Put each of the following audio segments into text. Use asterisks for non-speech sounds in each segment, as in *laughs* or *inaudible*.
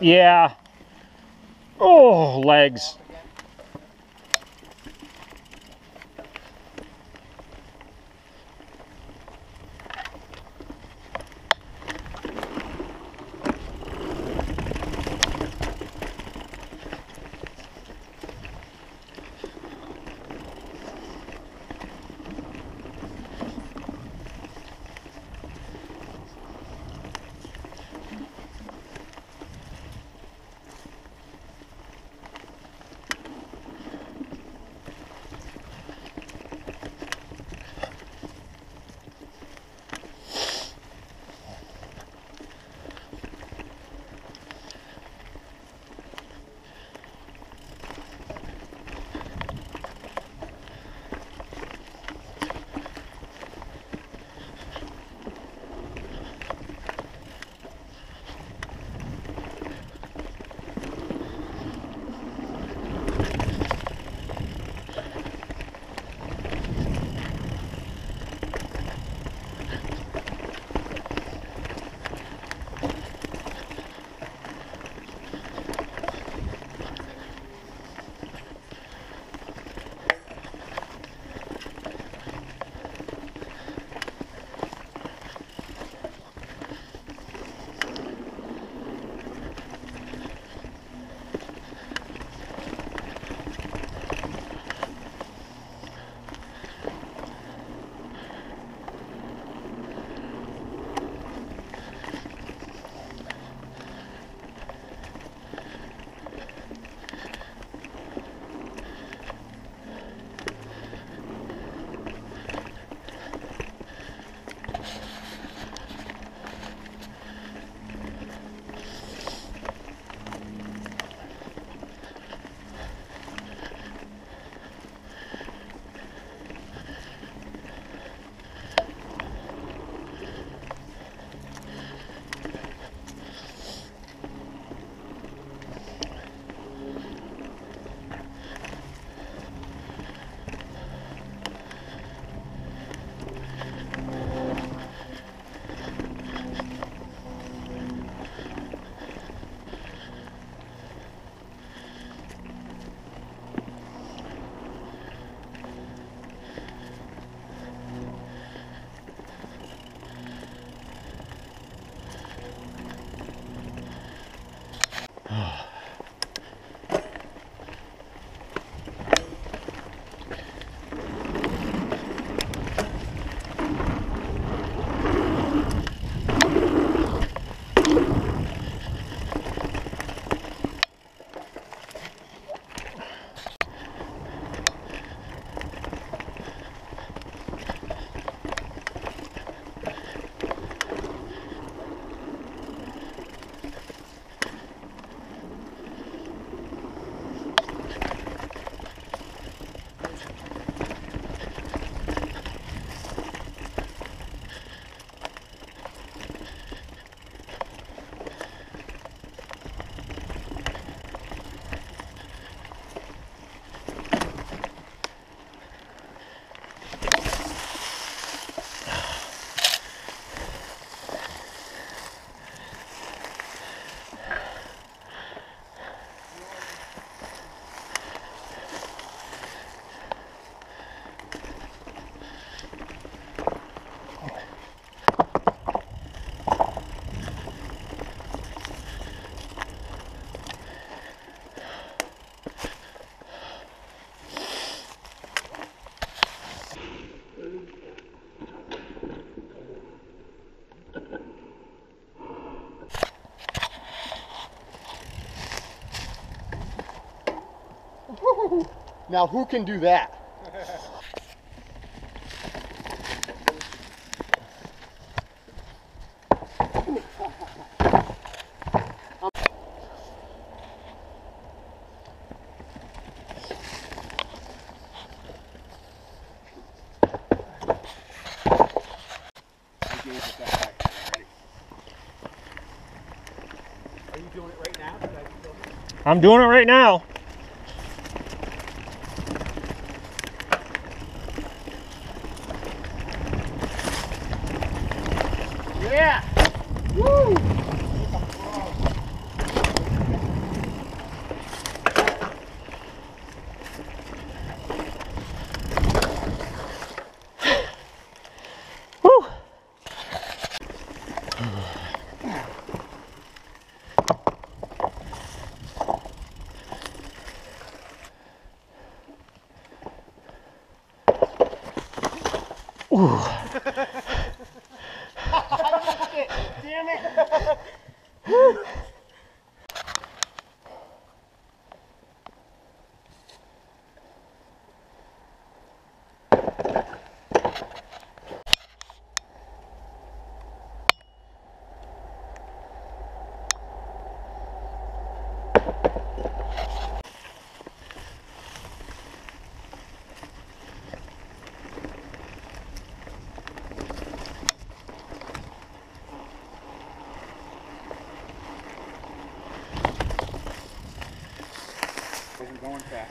Yeah. Oh, legs. Now who can do that? I'm doing it right now. Yeah. Woo. Ooh.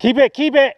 Keep it, keep it.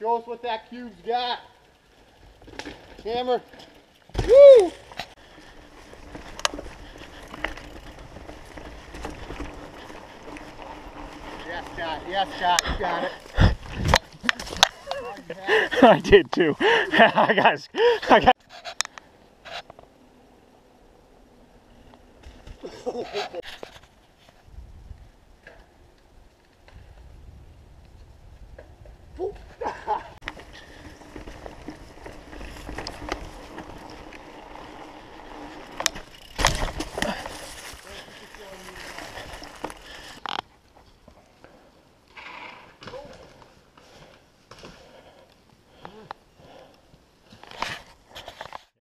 Show us what that cube's got. Hammer. Woo! Yes, Scott. Yes, Scott. You got it. Oh, you had it. I did too. *laughs* I got, I got. *laughs*